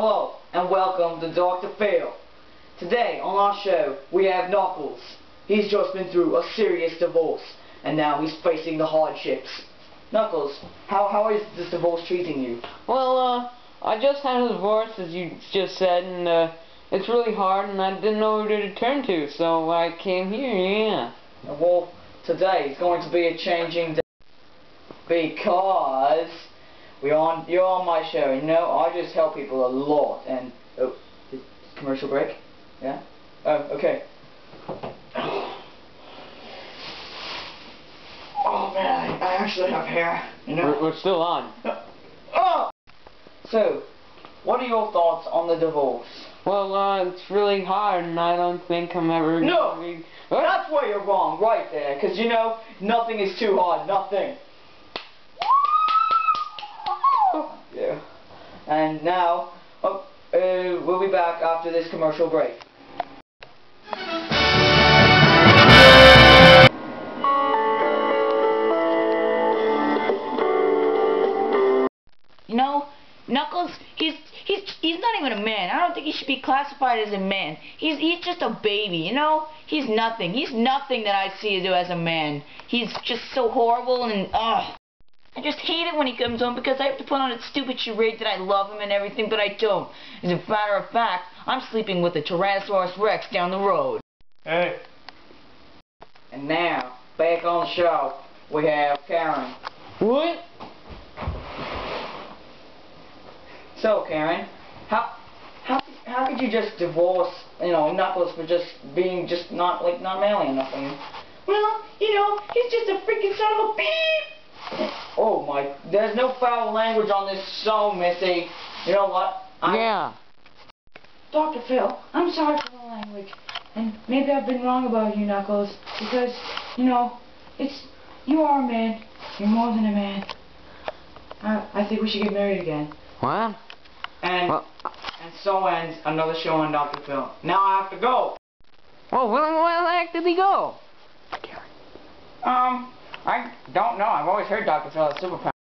Hello, and welcome to Dr. Phil. Today, on our show, we have Knuckles. He's just been through a serious divorce, and now he's facing the hardships. Knuckles, how, how is this divorce treating you? Well, uh, I just had a divorce, as you just said, and, uh, it's really hard, and I didn't know who to turn to, so I came here, yeah. Well, today is going to be a changing day because we on you're on my show. You know, I just help people a lot. And oh, commercial break? Yeah. Oh, okay. Oh man, I, I actually have hair. You know. We're, we're still on. Oh. So, what are your thoughts on the divorce? Well, uh, it's really hard, and I don't think I'm ever No! be... That's where you're wrong, right there. Because you know, nothing is too hard. Nothing. Yeah. And now, oh, uh, we'll be back after this commercial break. You know, Knuckles, he's he's he's not even a man. I don't think he should be classified as a man. He's he's just a baby, you know? He's nothing. He's nothing that I see to as a man. He's just so horrible and ugh. I just hate it when he comes home because I have to put on a stupid charade that I love him and everything, but I don't. As a matter of fact, I'm sleeping with a Tyrannosaurus Rex down the road. Hey. And now, back on the show, we have Karen. What? So, Karen, how how how could you just divorce, you know, Knuckles for just being just not like not manly enough for you? Well, you know, he's just a freaking son of a beep. My, there's no foul language on this show, Missy. You know what? I, Yeah. Dr. Phil, I'm sorry for the language. And maybe I've been wrong about you, Knuckles. Because, you know, it's, you are a man. You're more than a man. I, I think we should get married again. What? And Well, and so ends another show on Dr. Phil. Now I have to go. well, where, where the heck did he go? Um, I don't know. I've always heard Dr. Phil has superpowers.